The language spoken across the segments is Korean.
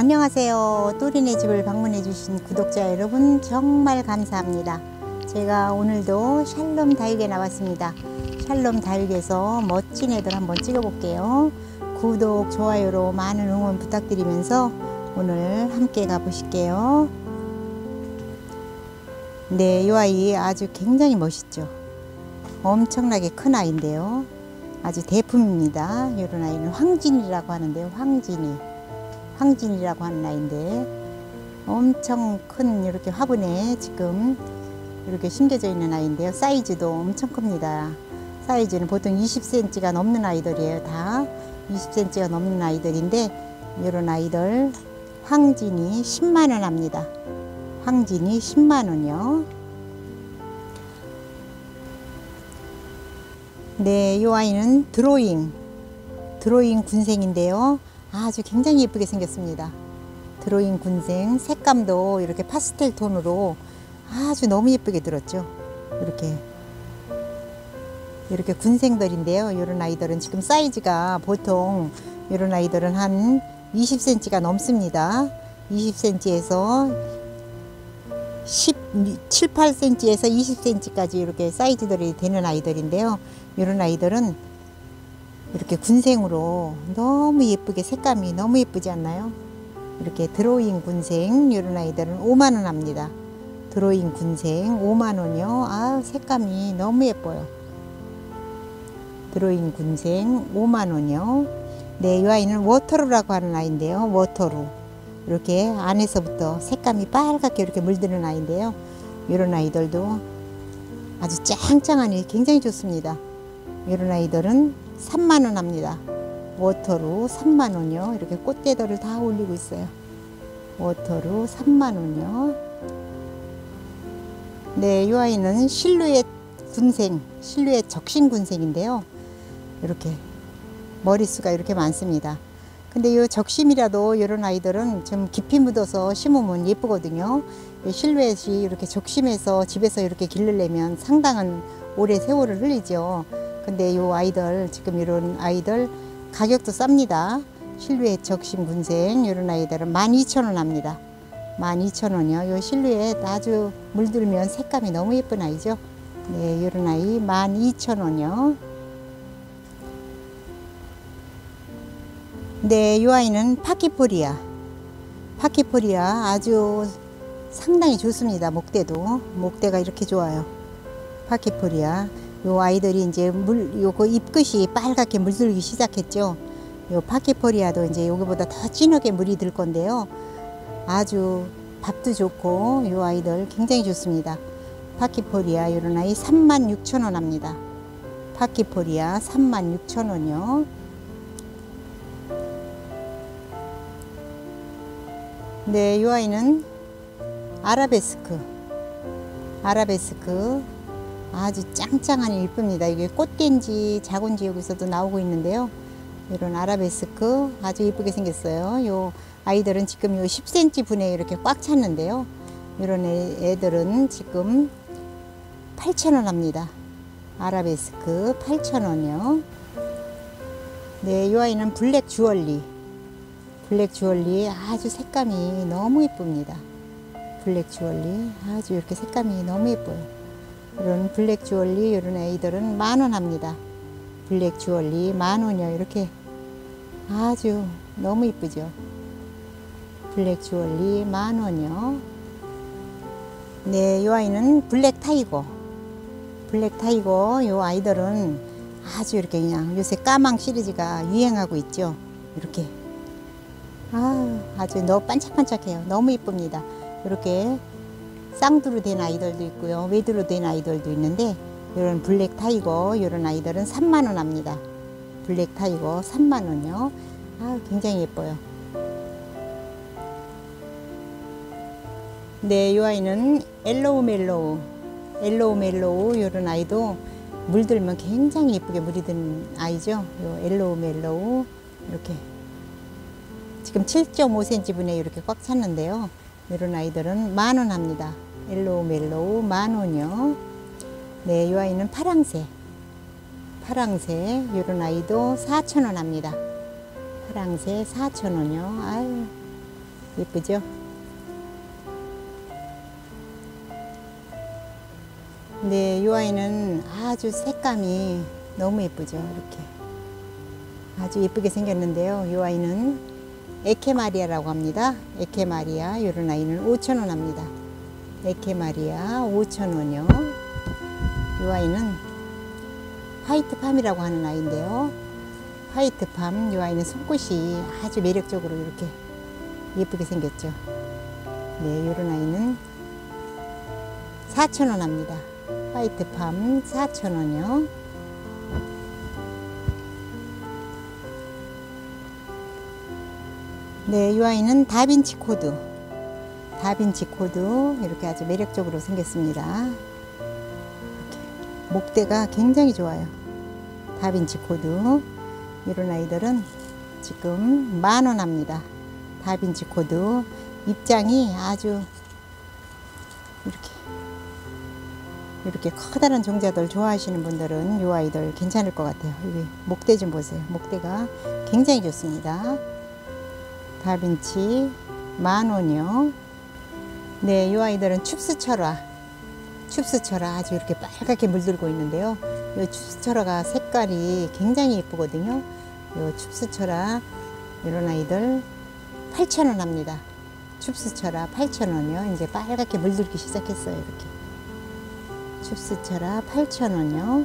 안녕하세요. 또리네 집을 방문해 주신 구독자 여러분 정말 감사합니다. 제가 오늘도 샬롬 다육에 나왔습니다. 샬롬 다육에서 멋진 애들 한번 찍어 볼게요. 구독, 좋아요로 많은 응원 부탁드리면서 오늘 함께 가보실게요. 네, 이 아이 아주 굉장히 멋있죠. 엄청나게 큰 아이인데요. 아주 대품입니다. 이런 아이는 황진이라고 하는데요. 황진이. 황진이라고 하는 아이인데 엄청 큰 이렇게 화분에 지금 이렇게 심겨져 있는 아이인데요. 사이즈도 엄청 큽니다. 사이즈는 보통 20cm가 넘는 아이들이에요. 다 20cm가 넘는 아이들인데 이런 아이들 황진이 10만 원 합니다. 황진이 10만 원이요. 네, 이 아이는 드로잉, 드로잉 군생인데요. 아주 굉장히 예쁘게 생겼습니다. 드로잉 군생, 색감도 이렇게 파스텔 톤으로 아주 너무 예쁘게 들었죠. 이렇게. 이렇게 군생들인데요. 이런 아이들은 지금 사이즈가 보통 이런 아이들은 한 20cm가 넘습니다. 20cm에서 17, 8cm에서 20cm까지 이렇게 사이즈들이 되는 아이들인데요. 이런 아이들은 이렇게 군생으로 너무 예쁘게 색감이 너무 예쁘지 않나요? 이렇게 드로잉 군생 이런 아이들은 5만원 합니다. 드로잉 군생 5만원이요. 아 색감이 너무 예뻐요. 드로잉 군생 5만원이요. 네, 이 아이는 워터루라고 하는 아이인데요. 워터루. 이렇게 안에서부터 색감이 빨갛게 이렇게 물드는 아이인데요. 이런 아이들도 아주 짱짱하니 굉장히 좋습니다. 이런 아이들은 3만원 합니다. 워터루 3만원이요. 이렇게 꽃대들을 다 올리고 있어요. 워터루 3만원이요. 네, 이 아이는 실루엣 군생, 실루엣 적심 군생인데요. 이렇게 머릿수가 이렇게 많습니다. 근데 이 적심이라도 이런 아이들은 좀 깊이 묻어서 심으면 예쁘거든요. 실루엣이 이렇게 적심해서 집에서 이렇게 기르려면 상당한 오래 세월을 흘리죠. 근데 이 아이들 지금 이런 아이들 가격도 쌉니다. 실루엣 적심 군생 이런 아이들은 12,000원 합니다. 12,000원이요. 이 실루엣 아주 물들면 색감이 너무 예쁜 아이죠. 네, 이런 아이 12,000원이요. 네, 이 아이는 파키포리아. 파키포리아 아주 상당히 좋습니다. 목대도. 목대가 이렇게 좋아요. 파키포리아. 요 아이들이 이제 물, 요거 잎끝이 빨갛게 물들기 시작했죠. 요 파키포리아도 이제 여기보다 더 진하게 물이 들 건데요. 아주 밥도 좋고 요 아이들 굉장히 좋습니다. 파키포리아 요런 아이 36,000원 합니다. 파키포리아 36,000원이요. 네, 이 아이는 아라베스크. 아라베스크. 아주 짱짱하니 이쁩니다. 이게 꽃된지, 자군지 여기서도 나오고 있는데요. 이런 아라베스크 아주 이쁘게 생겼어요. 요 아이들은 지금 요 10cm 분에 이렇게 꽉 찼는데요. 이런 애들은 지금 8,000원 합니다. 아라베스크 8,000원이요. 네, 이 아이는 black jewelry. black jewelry 아주 색감이 너무 예쁩니다. black jewelry 아주 이렇게 색감이 너무 예뻐요. 이런 black jewelry 이런 아이들은 만 원 합니다. black jewelry 만 원이요. 이렇게 아주 너무 이쁘죠. black jewelry 만 원이요. 네, 이 아이는 black tiger. black tiger 이 아이들은 아주 이렇게 그냥 요새 까망 시리즈가 유행하고 있죠. 이렇게 아, 아주 너무 반짝반짝해요. 너무 이쁩니다. 이렇게 쌍두로 된 아이들도 있고요. 외두로 된 아이들도 있는데 이런 black tiger 이런 아이들은 3만 원 합니다. black tiger 3만 원이요. 아, 굉장히 예뻐요. 네, 이 아이는 yellow mellow. yellow mellow 이런 아이도 물 들면 굉장히 예쁘게 물이 든 아이죠. 요 yellow mellow 이렇게 지금 7.5cm 분에 이렇게 꽉 찼는데요. 이런 아이들은 만 원 합니다. yellow mellow 만 원이요. 네, 이 아이는 파랑새. 파랑새 이런 아이도 4천 원 합니다. 파랑새 4천 원이요. 아유, 예쁘죠? 네, 이 아이는 아주 색감이 너무 예쁘죠. 이렇게 아주 예쁘게 생겼는데요. 이 아이는 에케마리아라고 합니다. 에케마리아 이런 아이는 5,000원 합니다. 에케마리아 5,000원이요. 이 아이는 화이트팜이라고 하는 아이인데요. 화이트팜 이 아이는 손끝이 아주 매력적으로 이렇게 예쁘게 생겼죠. 네, 이런 아이는 4,000원 합니다. 화이트팜 4,000원이요. 네, 이 아이는 다빈치 코드. 다빈치 코드 이렇게 아주 매력적으로 생겼습니다. 이렇게 목대가 굉장히 좋아요. 다빈치 코드. 이런 아이들은 지금 만 원 합니다. 다빈치 코드. 입장이 아주 이렇게 이렇게 커다란 종자들 좋아하시는 분들은 이 아이들 괜찮을 것 같아요. 여기 목대 좀 보세요. 목대가 굉장히 좋습니다. 다빈치 만 원이요. 네, 이 아이들은 춥스철화. 춥스철화 아주 이렇게 빨갛게 물들고 있는데요. 이 춥스철화가 색깔이 굉장히 예쁘거든요. 이 춥스철화 이런 아이들 8,000원 합니다. 춥스철화 8,000원이요. 이제 빨갛게 물들기 시작했어요. 이렇게. 춥스철화 8,000원이요.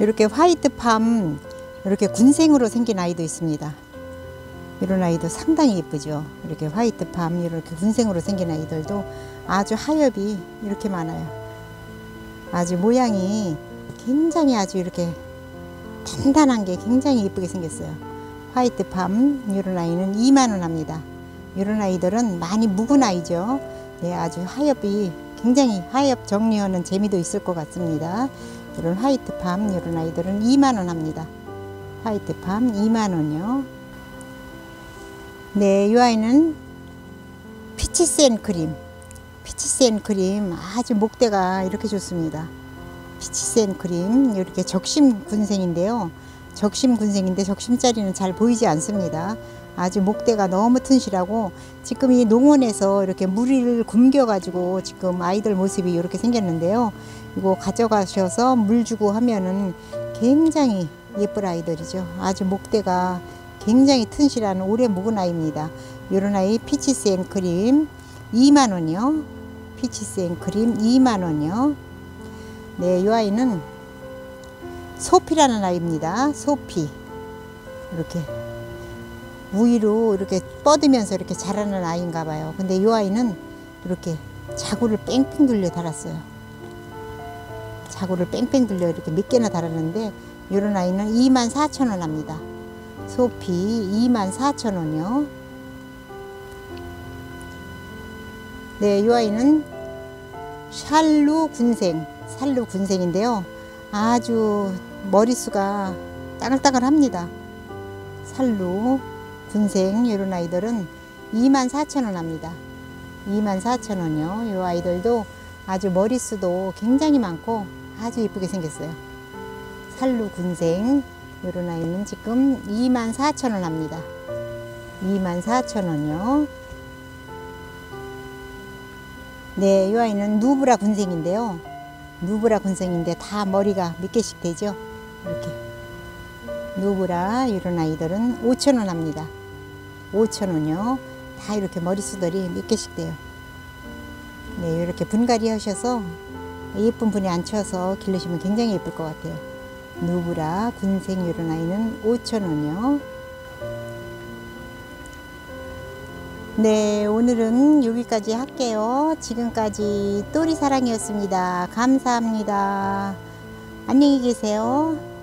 이렇게 화이트팜 이렇게 군생으로 생긴 아이도 있습니다. 이런 아이도 상당히 예쁘죠. 이렇게 화이트팜 이렇게 군생으로 생긴 아이들도 아주 하엽이 이렇게 많아요. 아주 모양이 굉장히 아주 이렇게 단단한 게 굉장히 예쁘게 생겼어요. 화이트팜 이런 아이는 2만 원 합니다. 이런 아이들은 많이 묵은 아이죠. 네, 아주 하엽이 굉장히 하엽 정리하는 재미도 있을 것 같습니다. 이런 화이트팜 이런 아이들은 2만 원 합니다. 화이트팜 2만 원이요. 네, 이 아이는 피치센 크림. 피치센 크림 아주 목대가 이렇게 좋습니다. 피치센 크림 이렇게 적심 군생인데요. 적심 군생인데 적심자리는 잘 보이지 않습니다. 아주 목대가 너무 튼실하고 지금 이 농원에서 이렇게 물을 굶겨 가지고 지금 아이들 모습이 이렇게 생겼는데요. 이거 가져가셔서 물 주고 하면은 굉장히 예쁠 아이들이죠. 아주 목대가 굉장히 튼실한 오래 묵은 아이입니다. 이런 아이 피치센 크림 2만 원이요. 피치센 크림 2만 원이요. 네, 이 아이는 소피라는 아이입니다. 소피. 이렇게 우위로 이렇게 뻗으면서 이렇게 자라는 아이인가 봐요. 근데 이 아이는 이렇게 자구를 뺑뺑 돌려 달았어요. 자구를 뺑뺑 돌려 이렇게 몇 개나 달았는데 이런 아이는 2만 4천 원 합니다. 소피 2만 4천 원이요. 네, 이 아이는 샬루 군생, 살루 군생인데요. 아주 머리수가 따글따글합니다. 살루 군생 이런 아이들은 2만 4천 원 합니다. 2만 4천 원이요. 이 아이들도 아주 머리수도 굉장히 많고 아주 예쁘게 생겼어요. 살루 군생 이런 아이는 지금 2만 4천 원 합니다. 2만 4천 원이요. 네, 이 아이는 누브라 군생인데요. 누브라 군생인데 다 머리가 몇 개씩 되죠? 이렇게. 누브라 이런 아이들은 5천 원 합니다. 5천 원이요. 다 이렇게 머리수들이 몇 개씩 돼요. 네, 이렇게 분갈이 하셔서 예쁜 분에 앉혀서 기르시면 굉장히 예쁠 것 같아요. 누브라 군생 이런 아이는 5천 원이요. 네, 오늘은 여기까지 할게요. 지금까지 또리사랑이었습니다. 감사합니다. 안녕히 계세요.